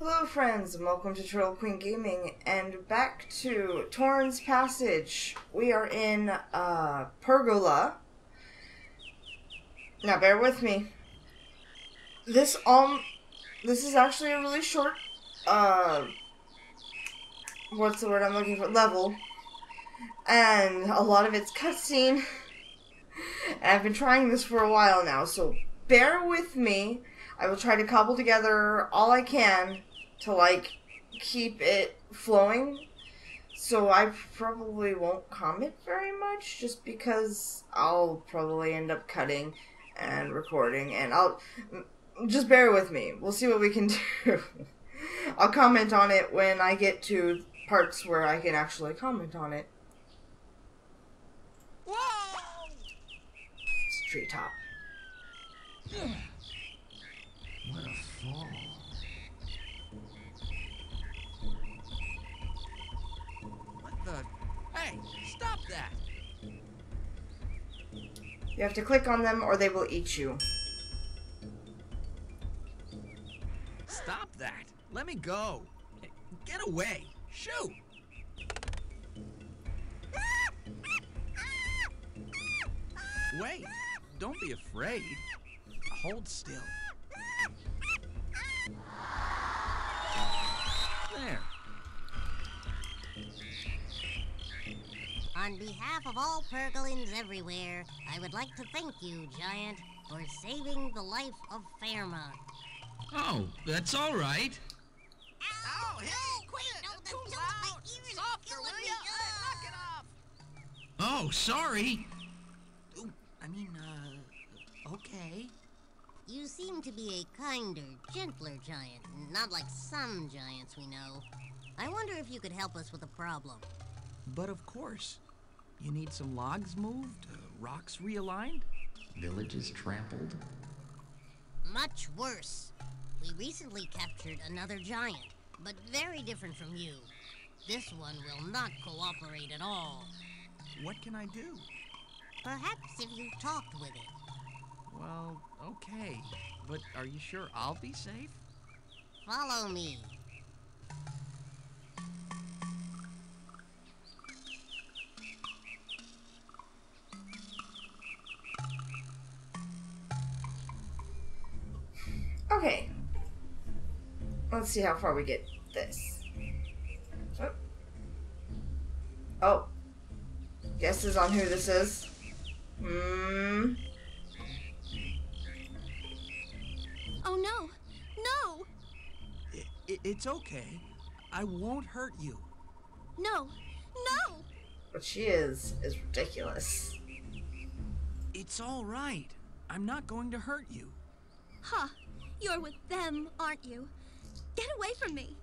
Hello, friends, and welcome to Turtle Queen Gaming, and back to Torin's Passage. We are in uh, Pergola. Now, bear with me. This um, this is actually a really short uh, what's the word I'm looking for? Level, and a lot of it's cutscene. And I've been trying this for a while now, so bear with me. I will try to cobble together all I can to like keep it flowing. So I probably won't comment very much just because I'll probably end up cutting and recording and I'll just bear with me. We'll see what we can do. I'll comment on it when I get to parts where I can actually comment on it. Whoa! It's treetop. What a fall. Hey, stop that! You have to click on them or they will eat you. Stop that! Let me go! Get away! Shoot! Wait! Don't be afraid. Hold still. There. On behalf of all Pergolins everywhere, I would like to thank you, Giant, for saving the life of Fairmont. Oh, that's all right. Ow! Hey, quit! no, That's that- too loud! my Softer, will me. ya? Knock it off! Oh, sorry. Ooh, I mean, uh, okay. You seem to be a kinder, gentler giant, not like some giants we know. I wonder if you could help us with a problem. But of course. You need some logs moved, uh, rocks realigned? Villages trampled. Much worse. We recently captured another giant, but very different from you. This one will not cooperate at all. What can I do? Perhaps if you talked with it. Well, okay. But are you sure I'll be safe? Follow me. Okay. Let's see how far we get this. Oh. Oh. Guesses on who this is. Hmm. Oh no! No! I- I- it's okay. I won't hurt you. No! No! What she is is ridiculous. It's all right. I'm not going to hurt you. Ha! You're with them, aren't you? Get away from me!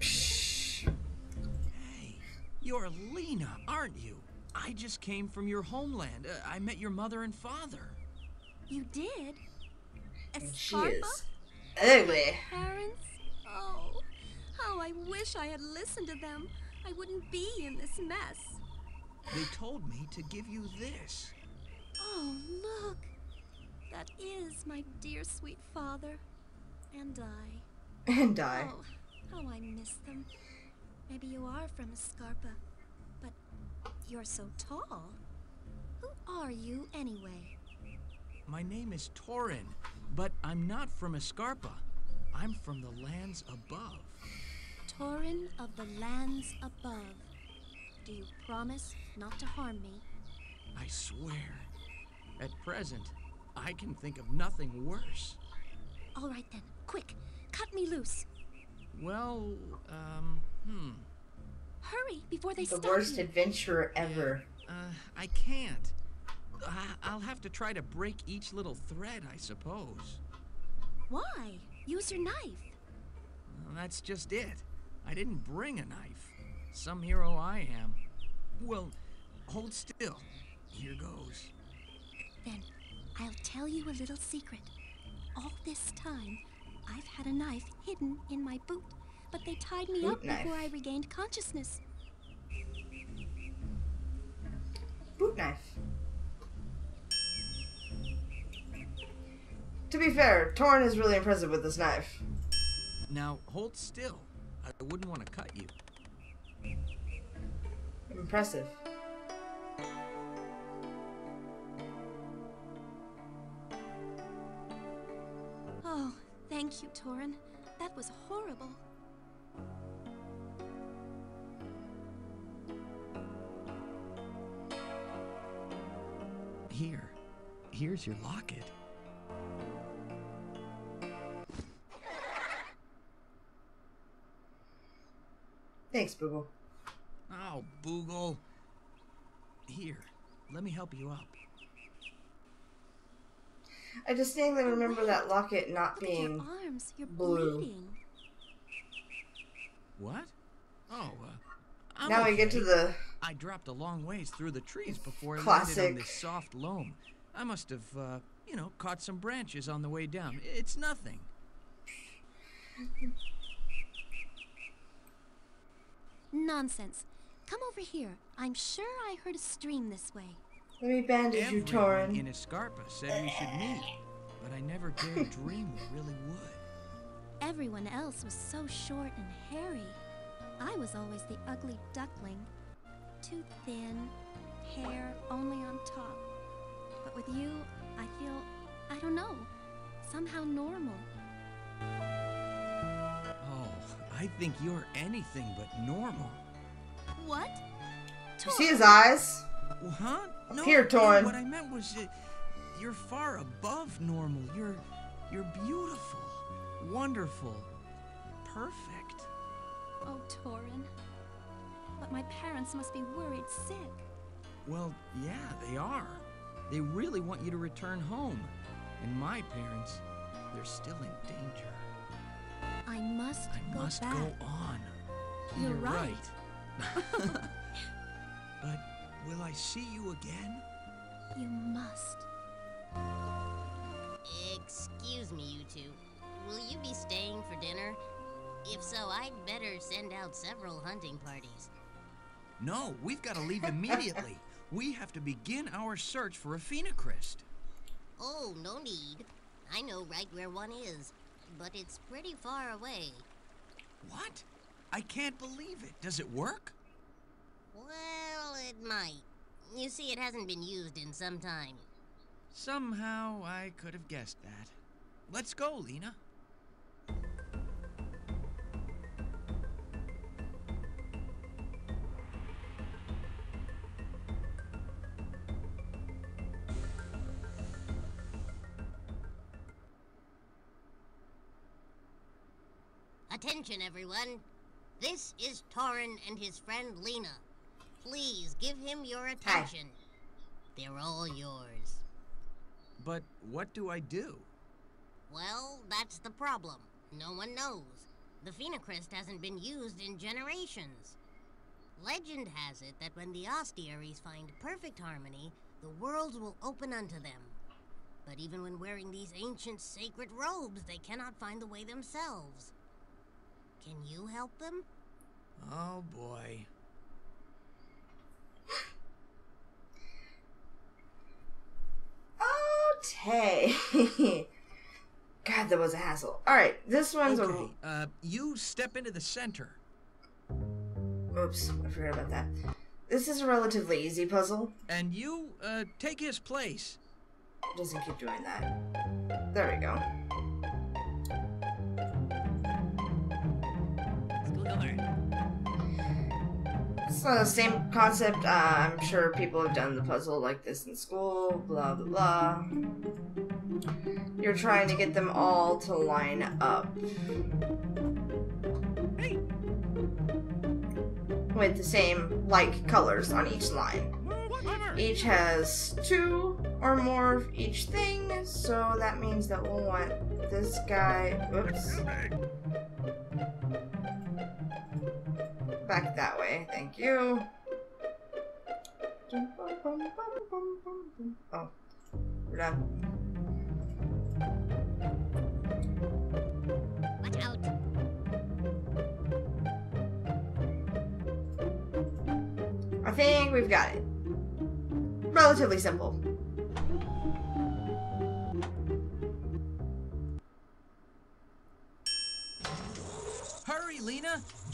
Psh. Hey, you're Leenah, aren't you? I just came from your homeland. Uh, I met your mother and father. You did? And she Escarpa? is ugly. Parents? Oh, how I wish I had listened to them. I wouldn't be in this mess. They told me to give you this. Oh, look! That is my dear sweet father. And I. And I. Oh, how I miss them. Maybe you are from Escarpa, but you're so tall. Who are you anyway? My name is Torin, but I'm not from Escarpa. I'm from the lands above. Torin of the lands above. Do you promise not to harm me? I swear. At present, I can think of nothing worse. All right then, quick, cut me loose. Well, um, hmm. Hurry before they The stop worst you. adventurer ever. Uh, I can't. I- I'll have to try to break each little thread, I suppose. Why? Use your knife. Well, that's just it. I didn't bring a knife. Some hero I am. Well, hold still. Here goes. Then I'll tell you a little secret. All this time, I've had a knife hidden in my boot, but they tied me Boot up knife. before I regained consciousness. Boot knife. To be fair, Torin is really impressive with this knife. Now, hold still. I wouldn't want to cut you. Impressive. Thank you, Torin. That was horrible. Here. Here's your locket. Thanks, Boogle. Oh, Boogle. Here, let me help you up. I distinctly remember that locket not Look at your being. arms. You're blue. bleeding. What? Oh, uh, I'm Now we get to the. I dropped a long ways through the trees before I landed on this soft loam. I must have, uh, you know, caught some branches on the way down. It's nothing. Nonsense. Come over here. I'm sure I heard a stream this way. Let me bandage you, Everyone Torin. in Escarpa said we should meet, but I never dared dream we really would. Everyone else was so short and hairy. I was always the ugly duckling. Too thin, hair only on top. But with you, I feel, I don't know, somehow normal. Oh, I think you're anything but normal. What? You see his eyes? Well, Huh? No, here, no, Torin. what I meant was uh, you're far above normal. You're you're beautiful, wonderful, perfect. Oh, Torin. But my parents must be worried sick. Well, yeah, they are. They really want you to return home. And my parents, they're still in danger. I must I go must back. go on. You're right. right. but will I see you again? You must. Excuse me, you two. Will you be staying for dinner? If so, I'd better send out several hunting parties. No, we've got to leave immediately. we have to begin our search for a phenocryst. Oh, no need. I know right where one is, but it's pretty far away. What? I can't believe it. Does it work? Well, it might. You see, it hasn't been used in some time. Somehow I could have guessed that. Let's go, Leenah. Attention, everyone. This is Torin and his friend Leenah. Please give him your attention. They're all yours. But what do I do? Well, that's the problem. No one knows. The Phenocryst hasn't been used in generations. Legend has it that when the Ostiaries find perfect harmony, the worlds will open unto them. But even when wearing these ancient sacred robes, they cannot find the way themselves. Can you help them? Oh boy. Okay. God, that was a hassle. Alright, this one's Okay, uh, you step into the center. Oops, I forgot about that. This is a relatively easy puzzle. And you, uh, take his place. It doesn't keep doing that. There we go. School. So the same concept. Uh, I'm sure people have done the puzzle like this in school. Blah blah blah. You're trying to get them all to line up with the same like colors on each line. Each has two or more of each thing, so that means that we'll want this guy. Oops. Back that way, thank you. Oh, we're done. Watch out. I think we've got it. Relatively simple.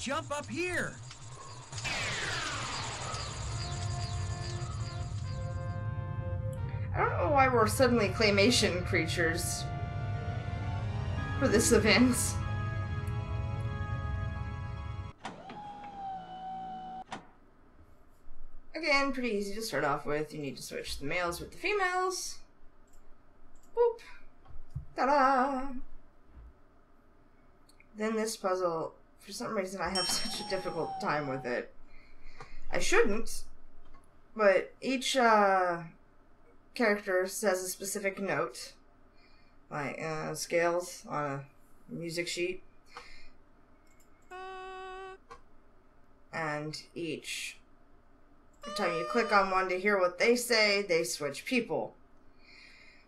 Jump up here. I don't know why we're suddenly claymation creatures for this event. Again, pretty easy to start off with. You need to switch the males with the females. Boop. Ta-da! Then this puzzle, for some reason I have such a difficult time with it. I shouldn't, but each uh, character says a specific note, like uh, scales on a music sheet, and each time you click on one to hear what they say, they switch people.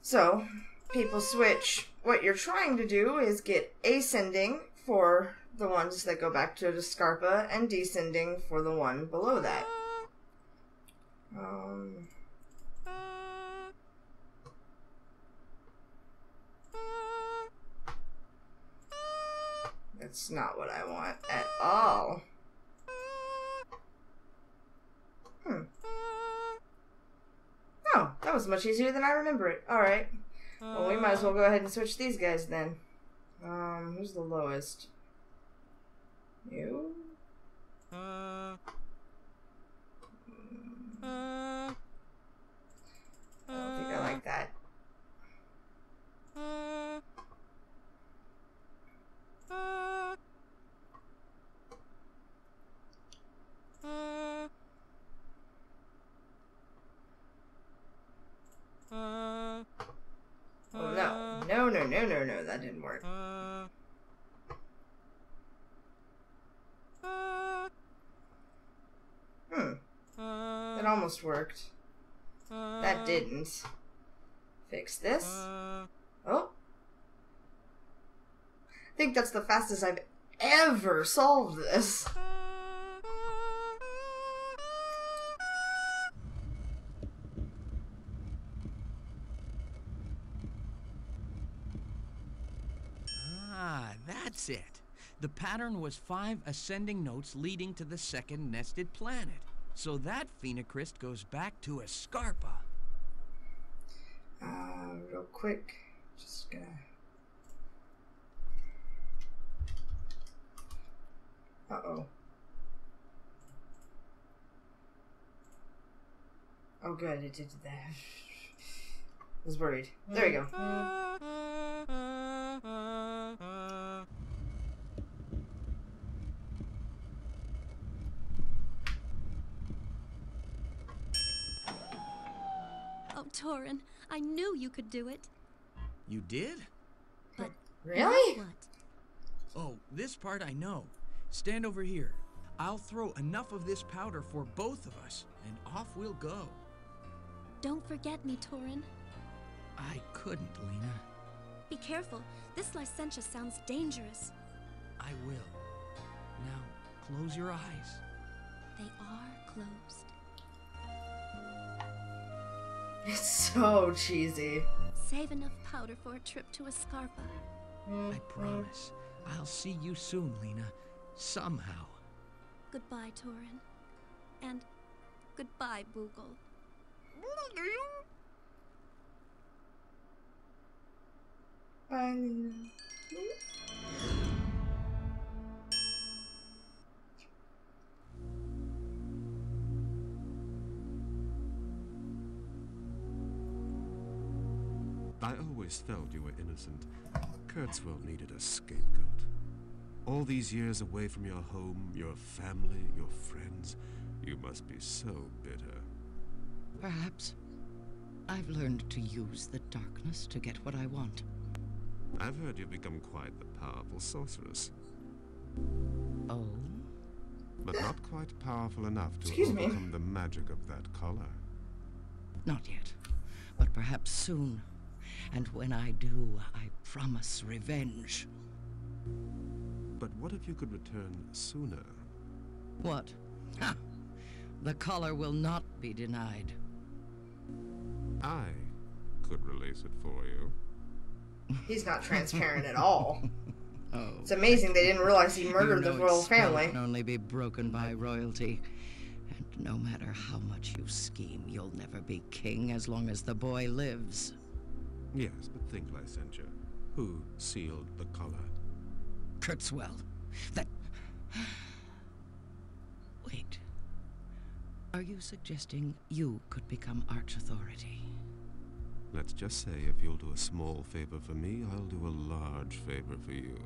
So, people switch. What you're trying to do is get ascending for the ones that go back to the Scarpa and descending for the one below that. Um, that's not what I want at all. Hmm. Oh, that was much easier than I remember it. Alright. Well, we might as well go ahead and switch these guys then. Um, who's the lowest? You? I don't think I like that. Oh no. No, no, no, no, no, that didn't work. Hmm. That almost worked. That didn't. Fix this. Oh. I think that's the fastest I've ever solved this. Ah, that's it. The pattern was five ascending notes leading to the second nested planet. So that Phenocryst goes back to Escarpa. Uh, real quick. Just gonna. Uh oh. Oh, good, it did that. I was worried. There we go. Oh, Torin, I knew you could do it. You did? But Really? what? Oh, this part I know. Stand over here. I'll throw enough of this powder for both of us, and off we'll go. Don't forget me, Torin. I couldn't, Leenah. Be careful. This Lycentia sounds dangerous. I will. Now, close your eyes. They are closed. It's so cheesy. Save enough powder for a trip to Escarpa. Hmm. I promise. I'll see you soon, Leenah. Somehow. Goodbye, Torin. And goodbye, Boogle. Bye, Leenah. Hmm? I always felt you were innocent. Kurtzwell needed a scapegoat. All these years away from your home, your family, your friends, you must be so bitter. Perhaps. I've learned to use the darkness to get what I want. I've heard you've become quite the powerful sorceress, Oh? but not quite powerful enough to Excuse me. overcome the magic of that color. Not yet. But perhaps soon. And when I do, I promise revenge. But what if you could return sooner? What? Ha! The collar will not be denied. I could release it for you. He's not transparent at all. Oh, It's amazing they didn't realize he you murdered know the royal its spell family. can only be broken by royalty. And no matter how much you scheme, you'll never be king as long as the boy lives. Yes, but think, Lycentia. Who sealed the collar? Kurtzwell. That. Wait. Are you suggesting you could become Arch Authority? Let's just say if you'll do a small favor for me, I'll do a large favor for you.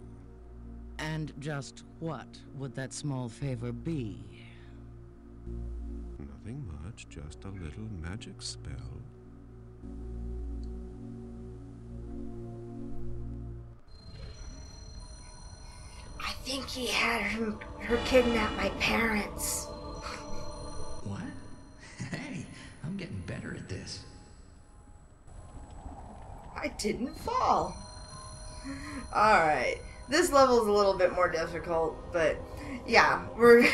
And just what would that small favor be? Nothing much, just a little magic spell. Think he had her, her kidnap my parents. What? Hey, I'm getting better at this. I didn't fall. Alright. This level is a little bit more difficult, but yeah, we're.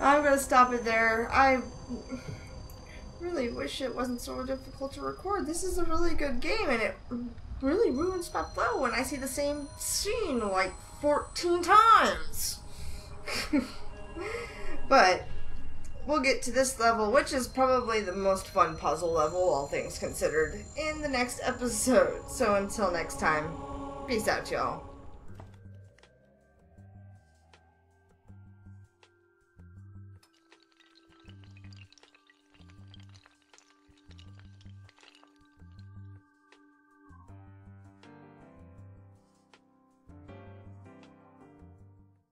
I'm gonna stop it there. I really wish it wasn't so difficult to record. This is a really good game, and it really ruins my flow when I see the same scene like 14 times. but we'll get to this level, which is probably the most fun puzzle level, all things considered, in the next episode. So until next time, peace out, y'all.